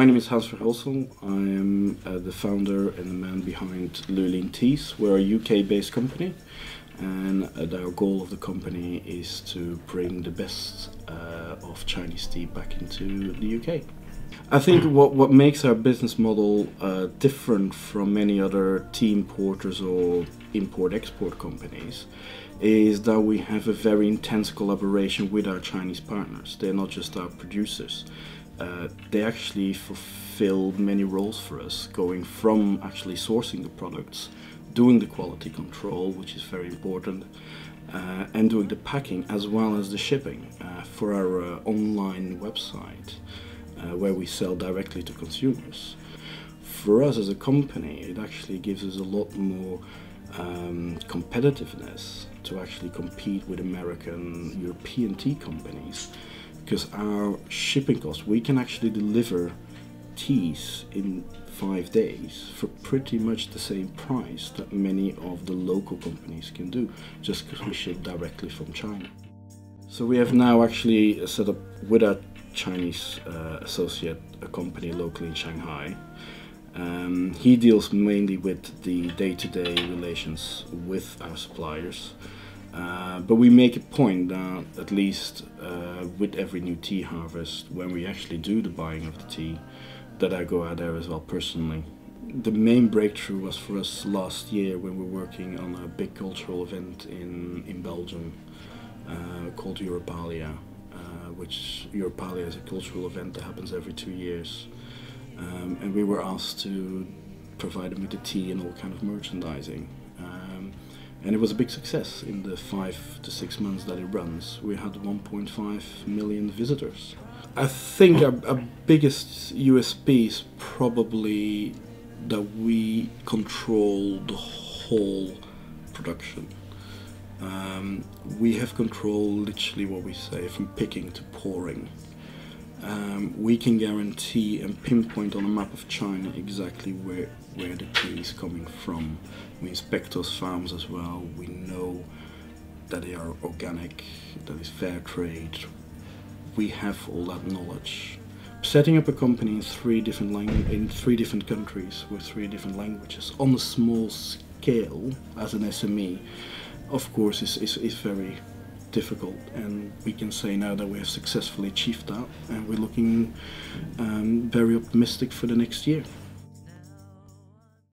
My name is Hans Verhulsel. I am uh, the founder and the man behind Lurleen Teas. We're a UK-based company, and uh, our goal of the company is to bring the best uh, of Chinese tea back into the UK. I think what, what makes our business model uh, different from many other team porters or import-export companies is that we have a very intense collaboration with our Chinese partners. They're not just our producers. Uh, they actually fulfill many roles for us, going from actually sourcing the products, doing the quality control, which is very important, uh, and doing the packing as well as the shipping uh, for our uh, online website, uh, where we sell directly to consumers. For us as a company, it actually gives us a lot more um, competitiveness to actually compete with American, European tea companies because our shipping costs, we can actually deliver teas in five days for pretty much the same price that many of the local companies can do, just because we ship directly from China. So we have now actually set up with our Chinese uh, associate a company locally in Shanghai. Um, he deals mainly with the day-to-day -day relations with our suppliers. Uh, but we make a point that at least uh, with every new tea harvest, when we actually do the buying of the tea, that I go out there as well personally. The main breakthrough was for us last year when we were working on a big cultural event in, in Belgium uh, called Europalia, which Europalia is a cultural event that happens every two years. Um, and we were asked to provide them with the tea and all kind of merchandising. Um, and it was a big success in the five to six months that it runs. We had 1.5 million visitors. I think our, our biggest USP is probably that we control the whole production. Um, we have control literally what we say from picking to pouring. Um, we can guarantee and pinpoint on a map of China exactly where, where the tea is coming from. We inspect those farms as well. We know that they are organic, that is fair trade. We have all that knowledge. Setting up a company in three different in three different countries with three different languages on a small scale as an SME, of course, is, is, is very difficult and we can say now that we have successfully achieved that and we're looking um, very optimistic for the next year.